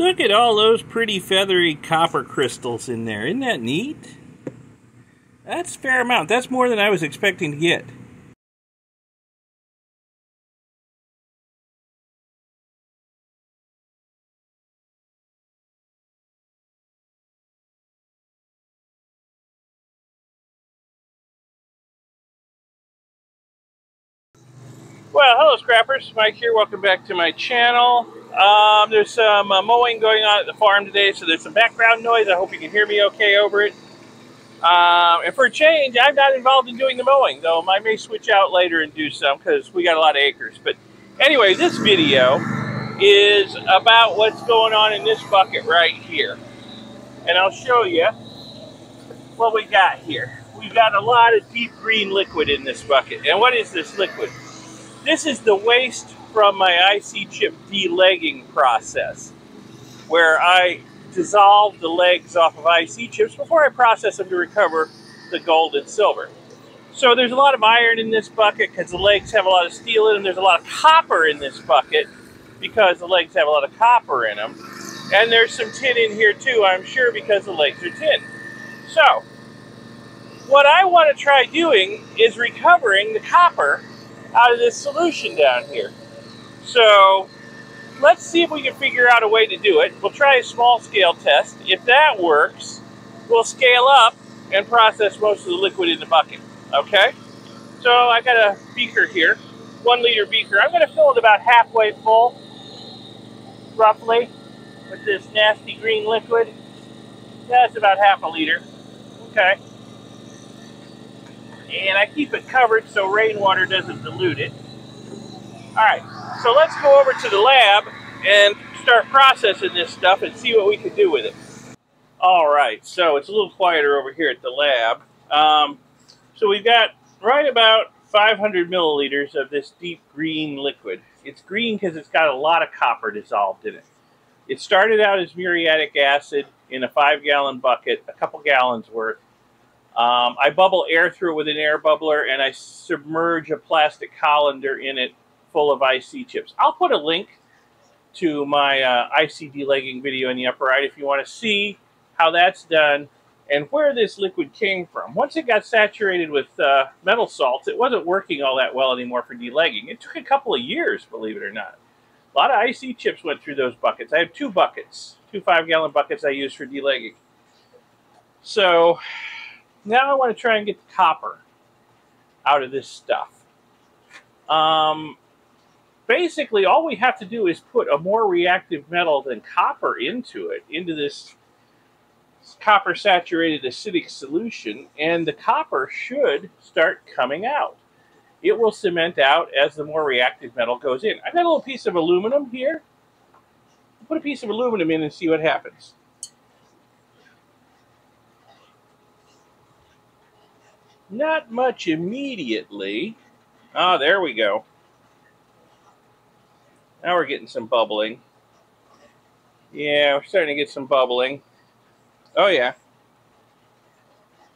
Look at all those pretty feathery copper crystals in there. Isn't that neat? That's a fair amount. That's more than I was expecting to get. Well, hello scrappers, Mike here. Welcome back to my channel. Um, there's some uh, mowing going on at the farm today, so there's some background noise. I hope you can hear me okay over it. Um, and for a change, I'm not involved in doing the mowing, though I may switch out later and do some because we got a lot of acres. But anyway, this video is about what's going on in this bucket right here. And I'll show you what we got here. We've got a lot of deep green liquid in this bucket. And what is this liquid? This is the waste from my IC chip delegging process, where I dissolve the legs off of IC chips before I process them to recover the gold and silver. So there's a lot of iron in this bucket because the legs have a lot of steel in them. There's a lot of copper in this bucket because the legs have a lot of copper in them. And there's some tin in here too, I'm sure, because the legs are tin. So, what I want to try doing is recovering the copper out of this solution down here. So let's see if we can figure out a way to do it. We'll try a small scale test. If that works, we'll scale up and process most of the liquid in the bucket. Okay? So I got a beaker here, one liter beaker. I'm going to fill it about halfway full, roughly, with this nasty green liquid. That's about half a liter. Okay and I keep it covered so rainwater doesn't dilute it. All right, so let's go over to the lab and start processing this stuff and see what we can do with it. All right, so it's a little quieter over here at the lab. Um, so we've got right about 500 milliliters of this deep green liquid. It's green because it's got a lot of copper dissolved in it. It started out as muriatic acid in a five gallon bucket, a couple gallons worth. Um, I bubble air through it with an air bubbler and I submerge a plastic colander in it full of IC chips. I'll put a link to my uh, IC delegging video in the upper right if you want to see how that's done and where this liquid came from. Once it got saturated with uh, metal salts, it wasn't working all that well anymore for delegging. It took a couple of years, believe it or not. A lot of IC chips went through those buckets. I have two buckets, two five-gallon buckets I use for delegging. So now I want to try and get the copper out of this stuff. Um, basically, all we have to do is put a more reactive metal than copper into it, into this copper saturated acidic solution, and the copper should start coming out. It will cement out as the more reactive metal goes in. I've got a little piece of aluminum here. I'll put a piece of aluminum in and see what happens. Not much immediately. Ah, there we go. Now we're getting some bubbling. Yeah, we're starting to get some bubbling. Oh, yeah.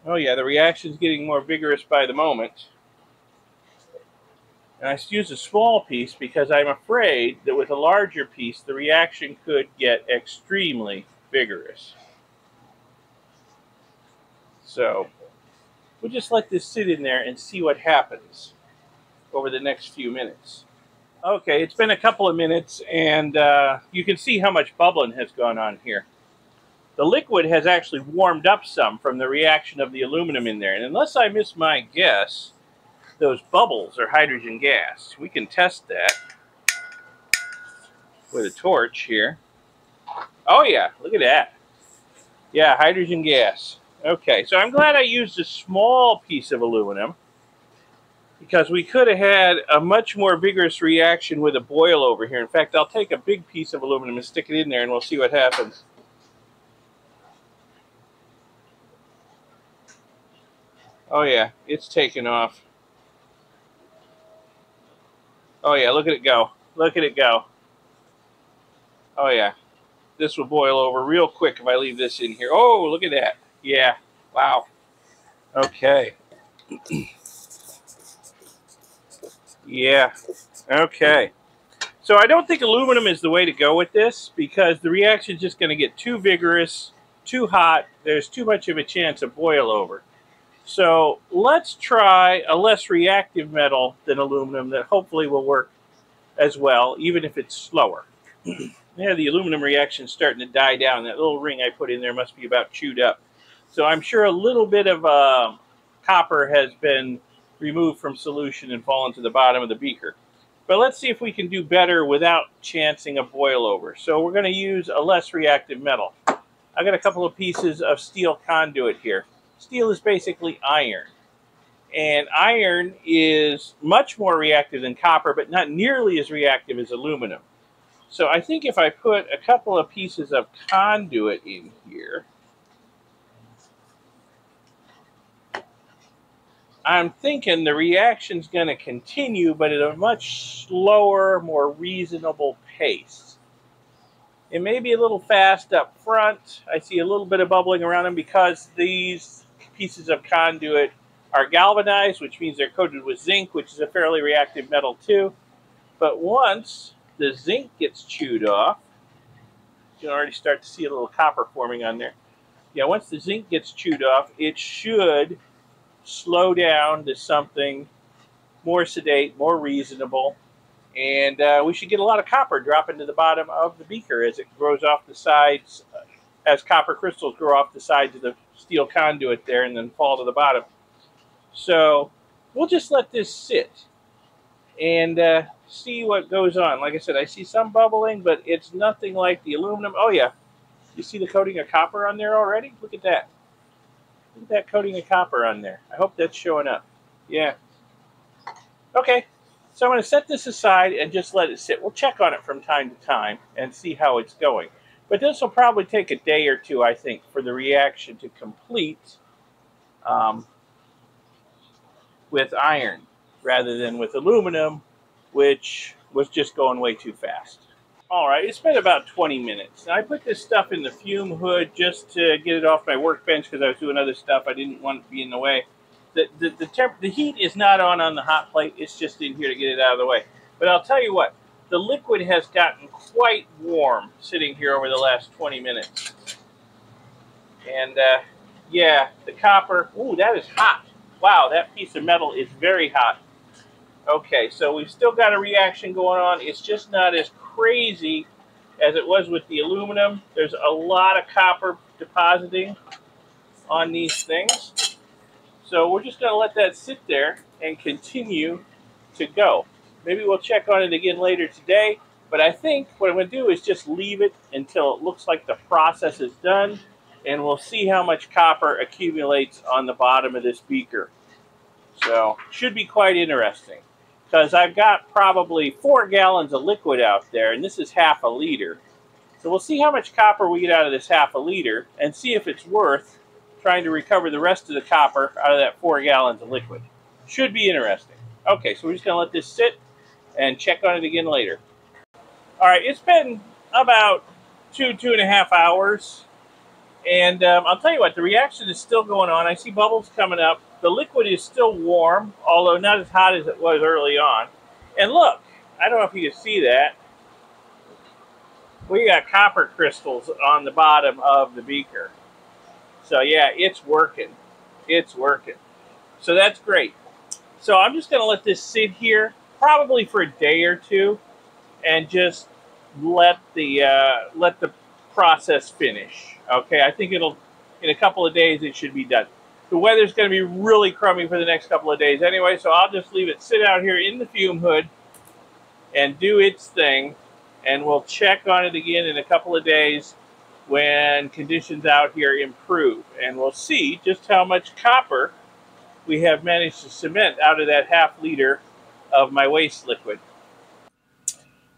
Oh, yeah, the reaction's getting more vigorous by the moment. And I use a small piece because I'm afraid that with a larger piece, the reaction could get extremely vigorous. So, We'll just let this sit in there and see what happens over the next few minutes. Okay, it's been a couple of minutes and uh, you can see how much bubbling has gone on here. The liquid has actually warmed up some from the reaction of the aluminum in there. And unless I miss my guess, those bubbles are hydrogen gas. We can test that with a torch here. Oh yeah, look at that. Yeah, hydrogen gas. Okay, so I'm glad I used a small piece of aluminum because we could have had a much more vigorous reaction with a boil over here. In fact, I'll take a big piece of aluminum and stick it in there and we'll see what happens. Oh yeah, it's taken off. Oh yeah, look at it go. Look at it go. Oh yeah. This will boil over real quick if I leave this in here. Oh, look at that. Yeah. Wow. Okay. yeah. Okay. So I don't think aluminum is the way to go with this because the reaction is just going to get too vigorous, too hot. There's too much of a chance of boil over. So let's try a less reactive metal than aluminum that hopefully will work as well, even if it's slower. yeah, the aluminum reaction is starting to die down. That little ring I put in there must be about chewed up. So I'm sure a little bit of uh, copper has been removed from solution and fallen to the bottom of the beaker. But let's see if we can do better without chancing a boil over. So we're going to use a less reactive metal. I've got a couple of pieces of steel conduit here. Steel is basically iron. And iron is much more reactive than copper, but not nearly as reactive as aluminum. So I think if I put a couple of pieces of conduit in here, I'm thinking the reaction's going to continue, but at a much slower, more reasonable pace. It may be a little fast up front. I see a little bit of bubbling around them because these pieces of conduit are galvanized, which means they're coated with zinc, which is a fairly reactive metal too. But once the zinc gets chewed off, you can already start to see a little copper forming on there. Yeah, once the zinc gets chewed off, it should slow down to something more sedate, more reasonable. And uh, we should get a lot of copper dropping to the bottom of the beaker as it grows off the sides, uh, as copper crystals grow off the sides of the steel conduit there and then fall to the bottom. So we'll just let this sit and uh, see what goes on. Like I said, I see some bubbling, but it's nothing like the aluminum. Oh yeah, you see the coating of copper on there already? Look at that. Look at that coating of copper on there. I hope that's showing up. Yeah. Okay, so I'm going to set this aside and just let it sit. We'll check on it from time to time and see how it's going. But this will probably take a day or two, I think, for the reaction to complete um, with iron rather than with aluminum, which was just going way too fast. All right, it's been about 20 minutes. I put this stuff in the fume hood just to get it off my workbench because I was doing other stuff. I didn't want it to be in the way. The, the, the, temp the heat is not on on the hot plate. It's just in here to get it out of the way. But I'll tell you what, the liquid has gotten quite warm sitting here over the last 20 minutes. And uh, yeah, the copper, ooh, that is hot. Wow, that piece of metal is very hot. Okay, so we've still got a reaction going on. It's just not as crazy as it was with the aluminum. There's a lot of copper depositing on these things. So we're just going to let that sit there and continue to go. Maybe we'll check on it again later today, but I think what I'm going to do is just leave it until it looks like the process is done, and we'll see how much copper accumulates on the bottom of this beaker. So, should be quite interesting because I've got probably four gallons of liquid out there, and this is half a liter. So we'll see how much copper we get out of this half a liter and see if it's worth trying to recover the rest of the copper out of that four gallons of liquid. Should be interesting. Okay, so we're just going to let this sit and check on it again later. All right, it's been about two, two and a half hours. And um, I'll tell you what, the reaction is still going on. I see bubbles coming up. The liquid is still warm, although not as hot as it was early on. And look, I don't know if you can see that. We got copper crystals on the bottom of the beaker. So yeah, it's working. It's working. So that's great. So I'm just going to let this sit here probably for a day or two and just let the uh, let the process finish. Okay, I think it'll in a couple of days it should be done. The weather's going to be really crummy for the next couple of days anyway, so I'll just leave it sit out here in the fume hood and do its thing, and we'll check on it again in a couple of days when conditions out here improve, and we'll see just how much copper we have managed to cement out of that half liter of my waste liquid.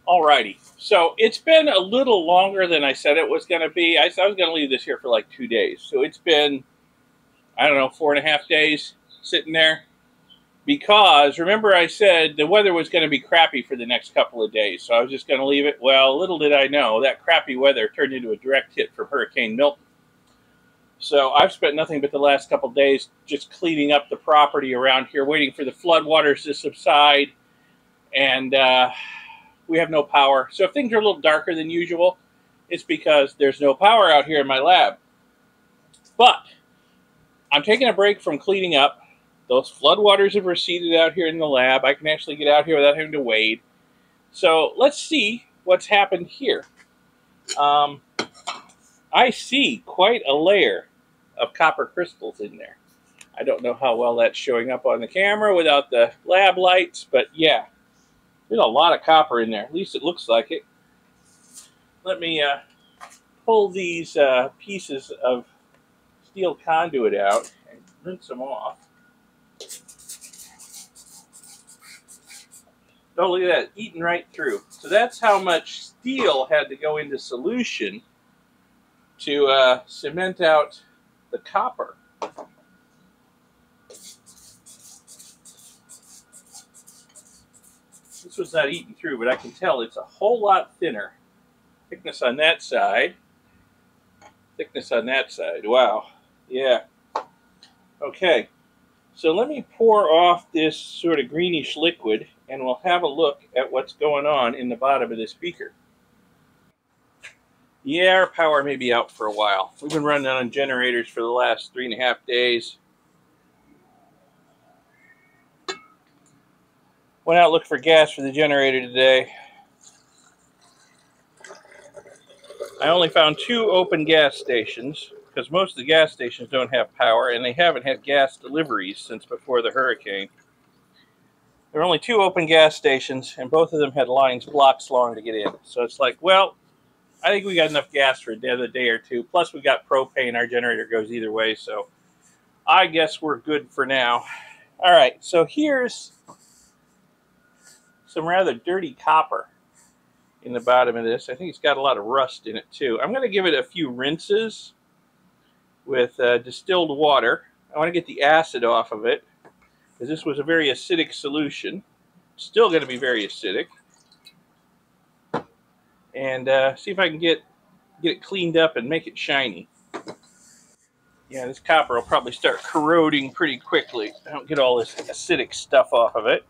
Alrighty, so it's been a little longer than I said it was going to be. I, I was going to leave this here for like two days, so it's been I don't know, four and a half days sitting there. Because remember, I said the weather was going to be crappy for the next couple of days, so I was just going to leave it. Well, little did I know that crappy weather turned into a direct hit from Hurricane Milton. So I've spent nothing but the last couple days just cleaning up the property around here, waiting for the floodwaters to subside. And uh, we have no power. So if things are a little darker than usual, it's because there's no power out here in my lab. But I'm taking a break from cleaning up. Those floodwaters have receded out here in the lab. I can actually get out here without having to wade. So let's see what's happened here. Um, I see quite a layer of copper crystals in there. I don't know how well that's showing up on the camera without the lab lights, but yeah, there's a lot of copper in there. At least it looks like it. Let me uh, pull these uh, pieces of steel conduit out and rinse them off. Oh, look at that, eating right through. So that's how much steel had to go into solution to uh, cement out the copper. Was not eaten through, but I can tell it's a whole lot thinner. Thickness on that side. Thickness on that side. Wow. Yeah. Okay. So let me pour off this sort of greenish liquid and we'll have a look at what's going on in the bottom of this beaker. Yeah, our power may be out for a while. We've been running on generators for the last three and a half days. Went out looking for gas for the generator today. I only found two open gas stations because most of the gas stations don't have power and they haven't had gas deliveries since before the hurricane. There were only two open gas stations and both of them had lines blocks long to get in. So it's like, well, I think we got enough gas for another day or two. Plus we got propane. Our generator goes either way. So I guess we're good for now. All right, so here's some rather dirty copper in the bottom of this. I think it's got a lot of rust in it too. I'm going to give it a few rinses with uh, distilled water. I want to get the acid off of it because this was a very acidic solution. Still going to be very acidic. And uh, see if I can get get it cleaned up and make it shiny. Yeah, this copper will probably start corroding pretty quickly. I don't get all this acidic stuff off of it.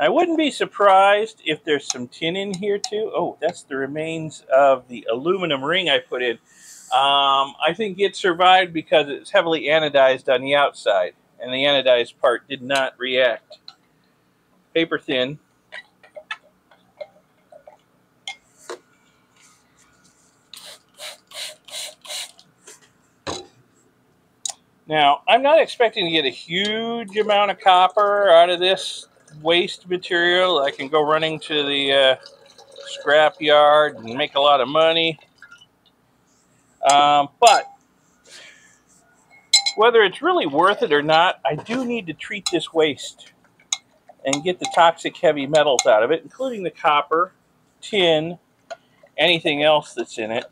I wouldn't be surprised if there's some tin in here too. Oh, that's the remains of the aluminum ring I put in. Um, I think it survived because it's heavily anodized on the outside, and the anodized part did not react. Paper thin. Now, I'm not expecting to get a huge amount of copper out of this waste material. I can go running to the uh, scrap yard and make a lot of money. Um, but whether it's really worth it or not, I do need to treat this waste and get the toxic heavy metals out of it, including the copper, tin, anything else that's in it.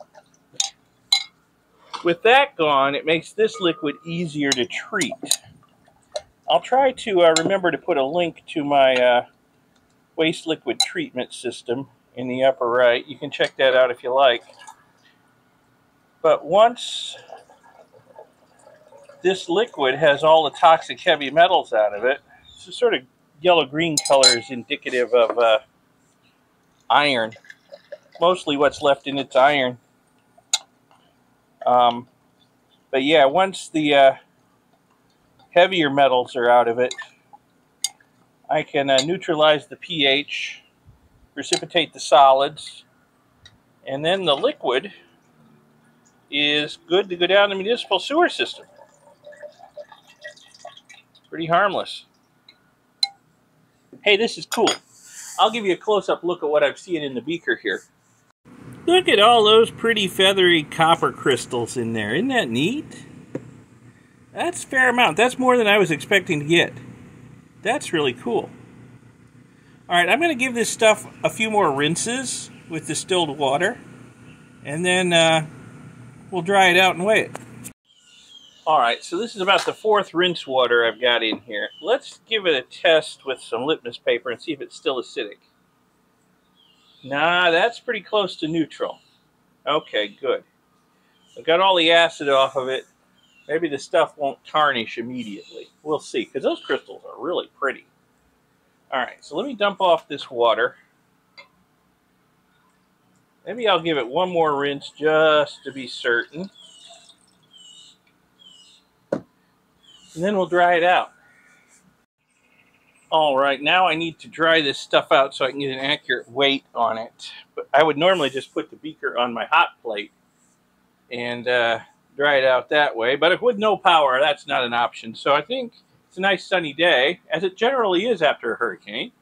With that gone, it makes this liquid easier to treat. I'll try to uh, remember to put a link to my uh, waste liquid treatment system in the upper right. You can check that out if you like. But once this liquid has all the toxic heavy metals out of it, it's sort of yellow-green color is indicative of uh, iron. Mostly what's left in it's iron. Um, but yeah, once the uh, heavier metals are out of it, I can uh, neutralize the pH, precipitate the solids, and then the liquid is good to go down the municipal sewer system. Pretty harmless. Hey, this is cool. I'll give you a close-up look at what I'm seeing in the beaker here. Look at all those pretty feathery copper crystals in there. Isn't that neat? That's fair amount. That's more than I was expecting to get. That's really cool. All right, I'm going to give this stuff a few more rinses with distilled water, and then uh, we'll dry it out and weigh it. All right, so this is about the fourth rinse water I've got in here. Let's give it a test with some litmus paper and see if it's still acidic. Nah, that's pretty close to neutral. Okay, good. I've got all the acid off of it. Maybe the stuff won't tarnish immediately. We'll see, because those crystals are really pretty. Alright, so let me dump off this water. Maybe I'll give it one more rinse just to be certain. And then we'll dry it out. All right, now I need to dry this stuff out so I can get an accurate weight on it. But I would normally just put the beaker on my hot plate and uh, dry it out that way. But with no power, that's not an option. So I think it's a nice sunny day, as it generally is after a hurricane,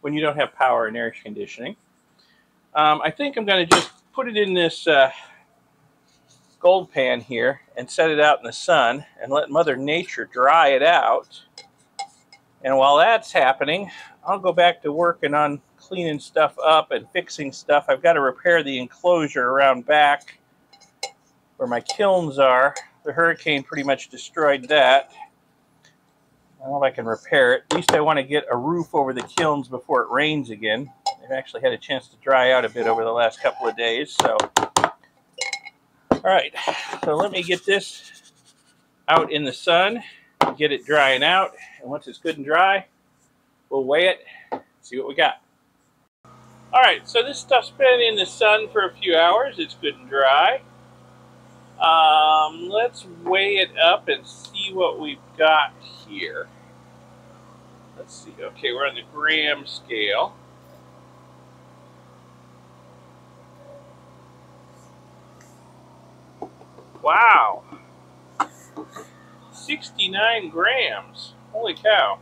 when you don't have power and air conditioning. Um, I think I'm going to just put it in this uh, gold pan here and set it out in the sun and let Mother Nature dry it out and while that's happening, I'll go back to working on cleaning stuff up and fixing stuff. I've got to repair the enclosure around back where my kilns are. The hurricane pretty much destroyed that. I don't know if I can repair it. At least I want to get a roof over the kilns before it rains again. They've actually had a chance to dry out a bit over the last couple of days. So, all right. So let me get this out in the sun get it drying out. And once it's good and dry, we'll weigh it, see what we got. All right, so this stuff's been in the sun for a few hours. It's good and dry. Um, let's weigh it up and see what we've got here. Let's see. Okay, we're on the gram scale. Wow. 69 grams. Holy cow.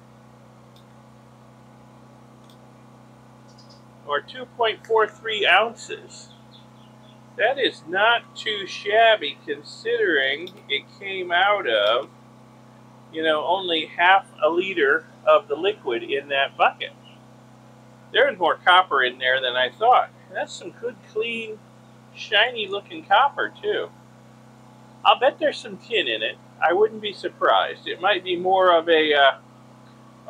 Or 2.43 ounces. That is not too shabby considering it came out of, you know, only half a liter of the liquid in that bucket. There's more copper in there than I thought. That's some good, clean, shiny looking copper too. I'll bet there's some tin in it. I wouldn't be surprised. It might be more of a uh,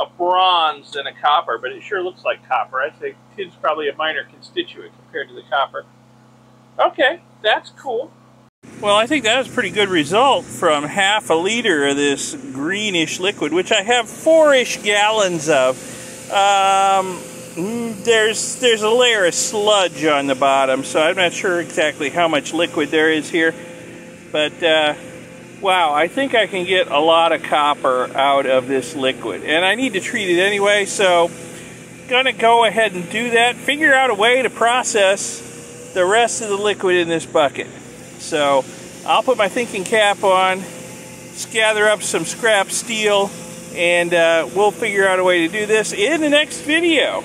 a bronze than a copper, but it sure looks like copper. I'd say tin's probably a minor constituent compared to the copper. Okay, that's cool. Well, I think that was a pretty good result from half a liter of this greenish liquid, which I have four-ish gallons of. Um, mm, there's there's a layer of sludge on the bottom, so I'm not sure exactly how much liquid there is here. But uh, wow, I think I can get a lot of copper out of this liquid. And I need to treat it anyway, so gonna go ahead and do that. Figure out a way to process the rest of the liquid in this bucket. So I'll put my thinking cap on, gather up some scrap steel, and uh, we'll figure out a way to do this in the next video.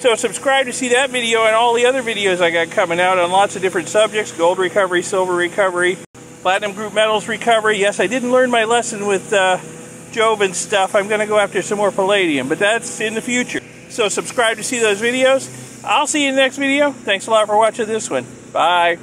So subscribe to see that video and all the other videos I got coming out on lots of different subjects, gold recovery, silver recovery, Platinum Group Metals Recovery. Yes, I didn't learn my lesson with uh, Joven stuff. I'm going to go after some more palladium, but that's in the future. So subscribe to see those videos. I'll see you in the next video. Thanks a lot for watching this one. Bye.